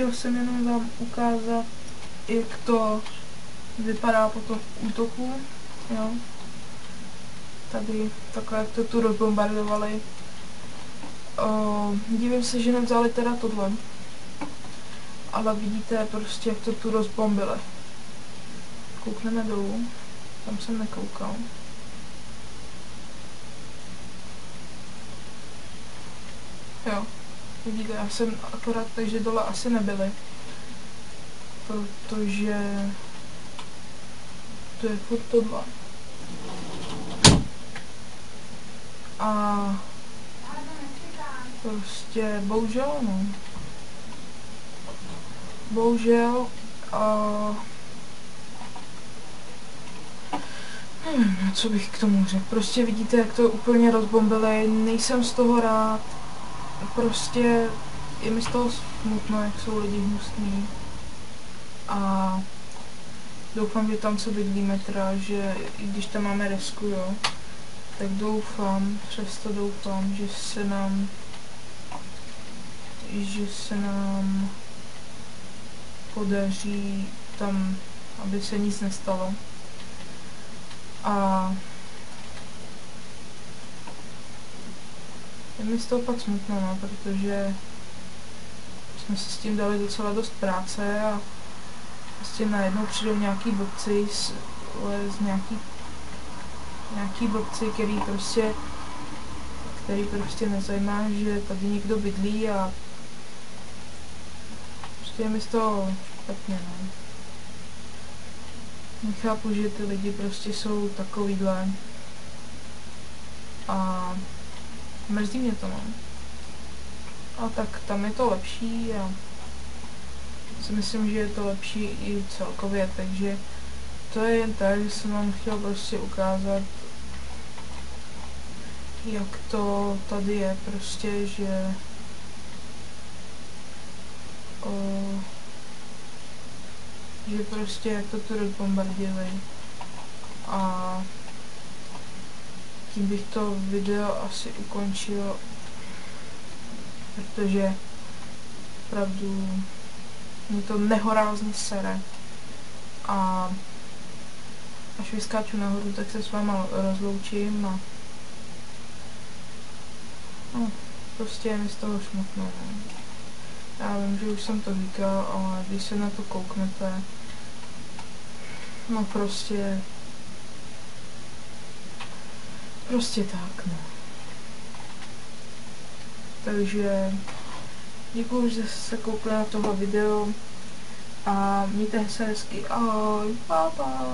chtěl jsem jenom vám ukázat, jak to vypadá po tom útoku, jo. Tady takhle, jak to tu rozbombardovali. O, divím se, že nevzali teda tohle. Ale vidíte prostě, jak to tu rozbombili. Koukneme dolů. Tam jsem nekoukal. Jo, vidíte, já jsem akorát takže dole asi nebyli. Protože to je furt tohle. A prostě bohužel no. Bohužel uh, nevím, co bych k tomu řekl. Prostě vidíte, jak to úplně rozbombili, nejsem z toho rád. Prostě je mi z toho smutno, jak jsou lidi hnusní. A doufám, že tam, co bydlíme, teda, že i když tam máme resku, jo, tak doufám, přesto doufám, že se nám že se nám podaří tam, aby se nic nestalo. A je mi z toho pak smutno, no, protože jsme si s tím dali docela dost práce a prostě najednou přijdou nějaký blbci z, z nějaký, nějaký blbci, který prostě který prostě nezajímá, že tady někdo bydlí a prostě je mi z toho špatně, no. Nechápu, že ty lidi prostě jsou takovýhle. A mrzí mě to, no. A tak tam je to lepší a si myslím, že je to lepší i celkově, takže to je jen tak, že jsem vám chtěl prostě ukázat, jak to tady je, prostě, že o, že prostě jak to tu rozbombardili a tím bych to video asi ukončil, protože opravdu mě to nehorázně sere a až vyskáču nahoru, tak se s váma rozloučím a no, prostě je mi z toho smutno. No. Já vím, že už jsem to říkal, ale když se na to kouknete, no prostě, prostě tak, no. Takže děkuji, že jste se koukli na tohle video a mějte se hezky. Ahoj, pa, pa.